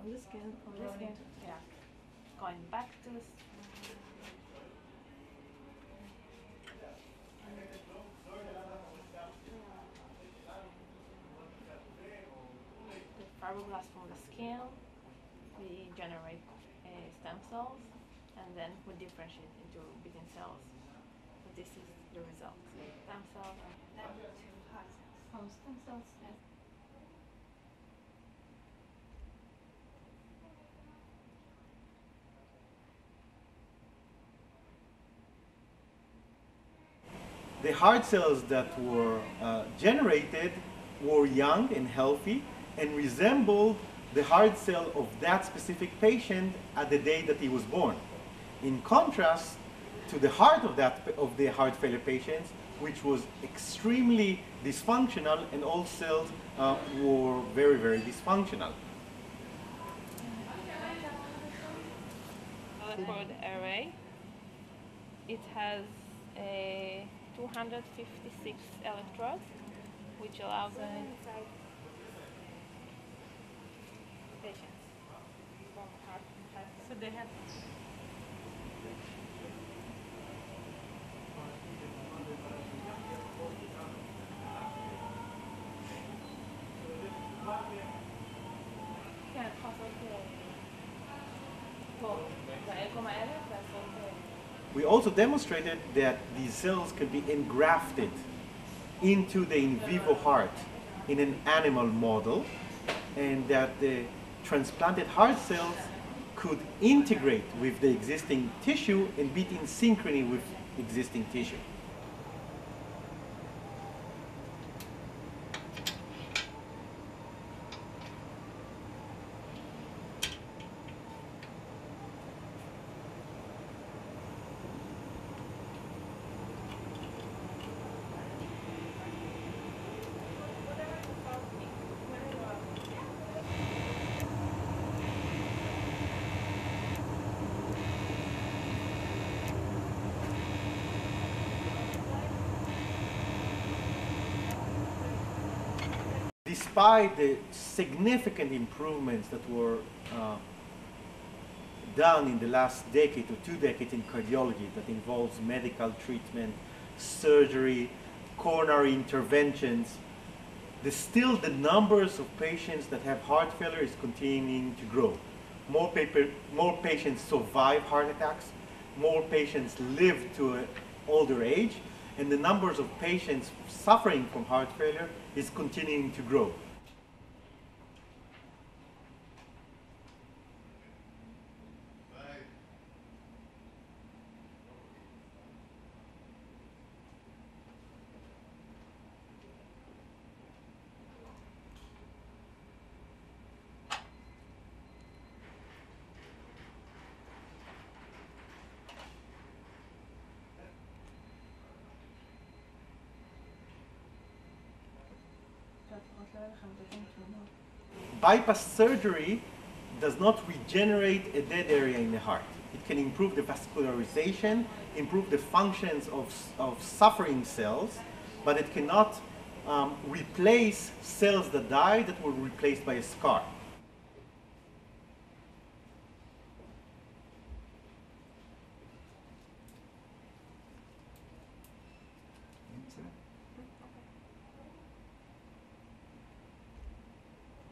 from the skin, from the Going skin. yeah, going back to the the fibroblasts from the skin, we generate uh, stem cells, and then we differentiate into beating cells. So this is the result. Stem cells and From stem cells. The heart cells that were uh, generated were young and healthy and resembled the heart cell of that specific patient at the day that he was born. In contrast to the heart of, that, of the heart failure patients, which was extremely dysfunctional and all cells uh, were very, very dysfunctional. the array. It has a 256 electrodes, which allows the. patients. So they have. Can Kan jag passa på, på, på 1,1? We also demonstrated that these cells can be engrafted into the in vivo heart in an animal model, and that the transplanted heart cells could integrate with the existing tissue and be in synchrony with existing tissue. Despite the significant improvements that were uh, done in the last decade or two decades in cardiology that involves medical treatment, surgery, coronary interventions, the still the numbers of patients that have heart failure is continuing to grow. More, paper, more patients survive heart attacks, more patients live to an older age, and the numbers of patients suffering from heart failure is continuing to grow. Bypass surgery does not regenerate a dead area in the heart. It can improve the vascularization, improve the functions of, of suffering cells, but it cannot um, replace cells that die that were replaced by a scar.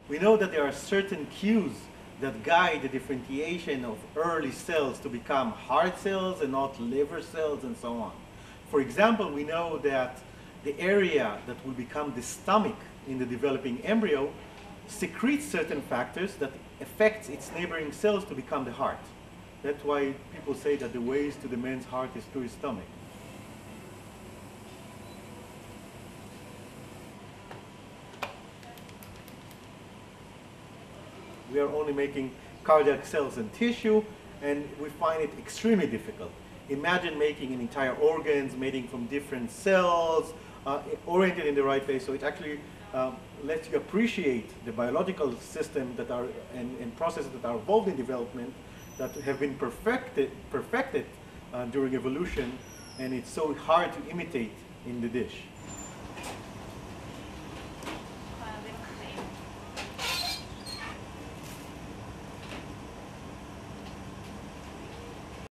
We know that there are certain cues that guide the differentiation of early cells to become heart cells and not liver cells and so on. For example, we know that the area that will become the stomach in the developing embryo secretes certain factors that affects its neighboring cells to become the heart. That's why people say that the ways to the man's heart is through his stomach. We are only making cardiac cells and tissue, and we find it extremely difficult. Imagine making an entire organs, making from different cells, uh, oriented in the right way. So it actually um, lets you appreciate the biological system that are and, and processes that are involved in development that have been perfected, perfected uh, during evolution, and it's so hard to imitate in the dish.